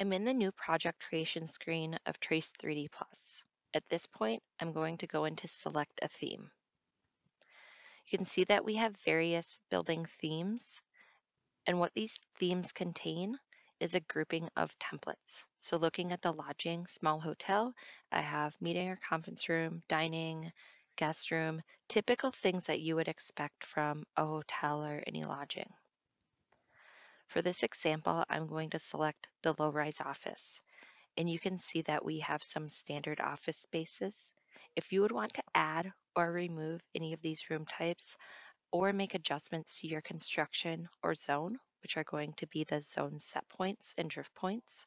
I'm in the new project creation screen of Trace 3D Plus. At this point, I'm going to go into select a theme. You can see that we have various building themes, and what these themes contain is a grouping of templates. So looking at the lodging, small hotel, I have meeting or conference room, dining, guest room, typical things that you would expect from a hotel or any lodging. For this example, I'm going to select the low-rise office. And you can see that we have some standard office spaces. If you would want to add or remove any of these room types or make adjustments to your construction or zone, which are going to be the zone set points and drift points,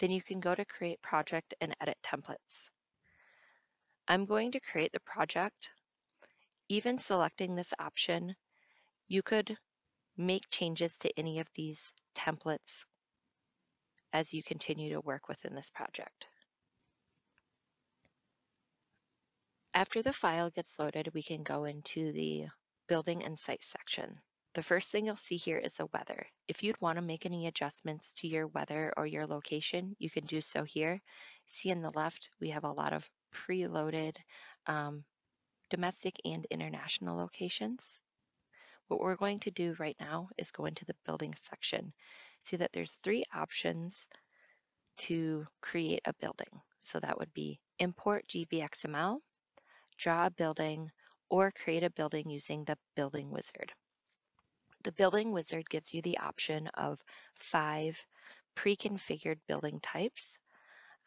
then you can go to create project and edit templates. I'm going to create the project. Even selecting this option, you could make changes to any of these templates as you continue to work within this project. After the file gets loaded, we can go into the building and site section. The first thing you'll see here is the weather. If you'd want to make any adjustments to your weather or your location, you can do so here. See in the left, we have a lot of preloaded um, domestic and international locations. What we're going to do right now is go into the building section. See that there's three options to create a building. So that would be import GBXML, draw a building, or create a building using the building wizard. The building wizard gives you the option of five pre-configured building types.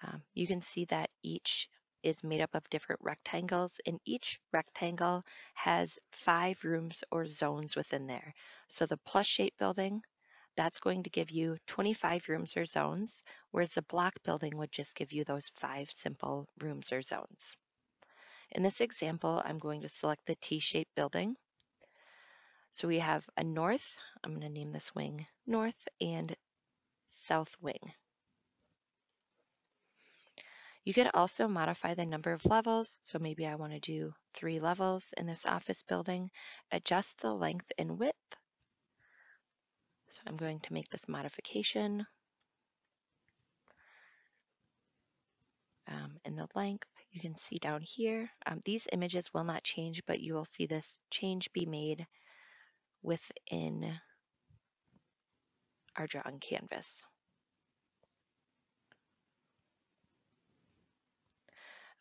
Um, you can see that each is made up of different rectangles and each rectangle has five rooms or zones within there. So the plus shape building, that's going to give you 25 rooms or zones, whereas the block building would just give you those five simple rooms or zones. In this example, I'm going to select the T-shaped building. So we have a north, I'm going to name this wing north and south wing. You could also modify the number of levels. So maybe I want to do three levels in this office building, adjust the length and width. So I'm going to make this modification. Um, and the length, you can see down here, um, these images will not change, but you will see this change be made within our drawing canvas.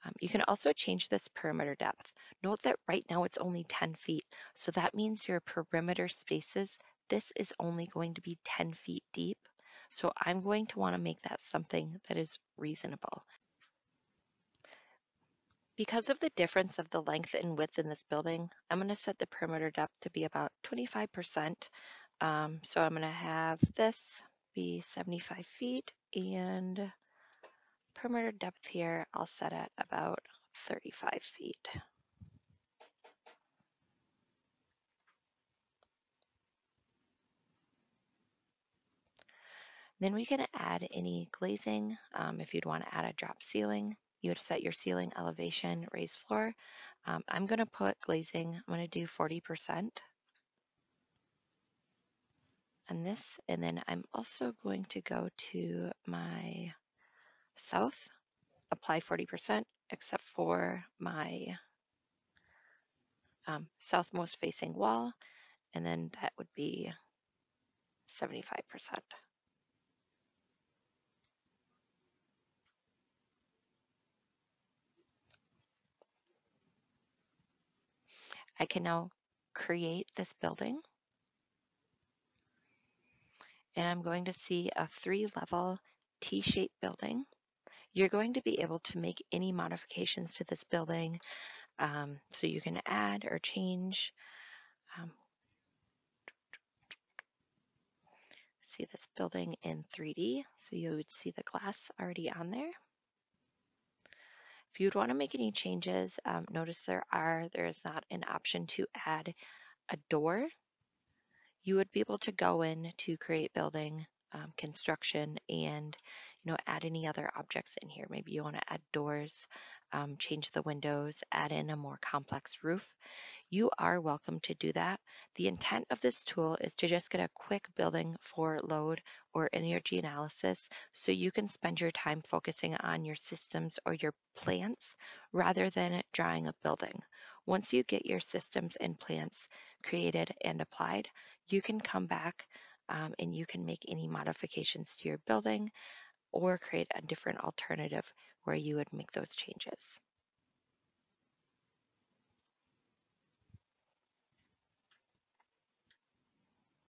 Um, you can also change this perimeter depth. Note that right now it's only 10 feet, so that means your perimeter spaces, this is only going to be 10 feet deep. So I'm going to want to make that something that is reasonable. Because of the difference of the length and width in this building, I'm going to set the perimeter depth to be about 25%. Um, so I'm going to have this be 75 feet and perimeter depth here, I'll set at about 35 feet. Then we can add any glazing. Um, if you'd want to add a drop ceiling, you would set your ceiling elevation, raised floor. Um, I'm going to put glazing, I'm going to do 40%. And this, and then I'm also going to go to my south, apply 40%, except for my um, southmost facing wall, and then that would be 75%. I can now create this building. And I'm going to see a three level T-shaped building you're going to be able to make any modifications to this building. Um, so you can add or change. Um, see this building in 3D. So you would see the glass already on there. If you'd want to make any changes, um, notice there are, there is not an option to add a door. You would be able to go in to create building, um, construction, and you know, add any other objects in here. Maybe you want to add doors. um, change the windows, add in a more complex roof, you are welcome to do that. The intent of this tool is to just get a quick building for load or energy analysis so you can spend your time focusing on your systems or your plants rather than drawing a building. Once you get your systems and plants created and applied, you can come back um, and you can make any modifications to your building or create a different alternative where you would make those changes.